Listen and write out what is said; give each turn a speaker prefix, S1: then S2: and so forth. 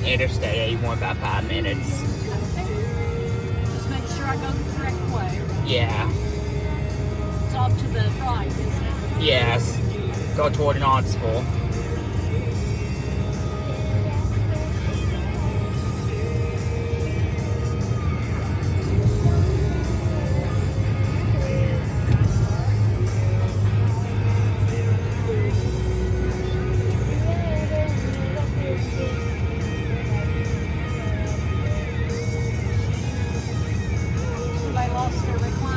S1: Interstate 81 about five minutes.
S2: Just make sure I go the correct way.
S1: Yeah.
S2: It's off to the right, isn't it?
S1: Yes. Go toward Knoxville. also recline.